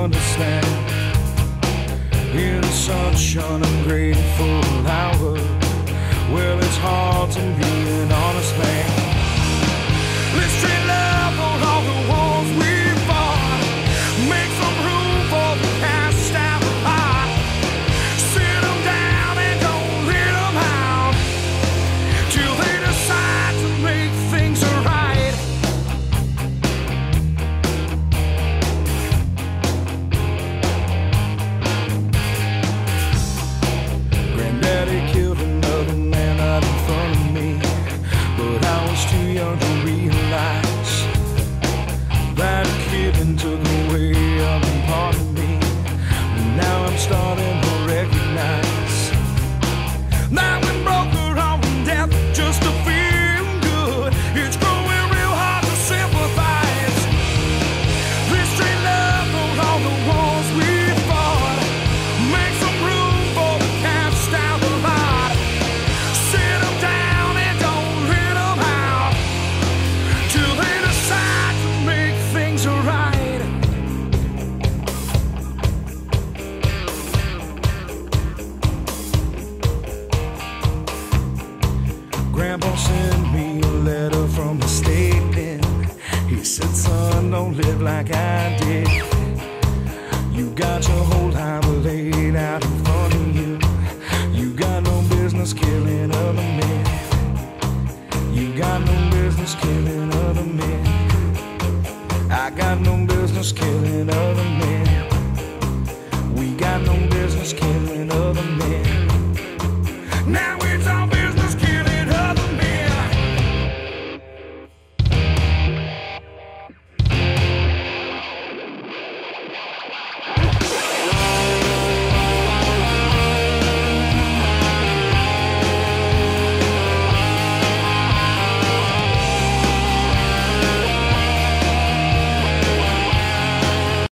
understand. In the sunshine, I'm grateful. sent me a letter from the state pen. He said, son, don't live like I did. You got your whole highway laid out in front of you. You got no business killing other men. You got no business killing other men. I got no business killing other men.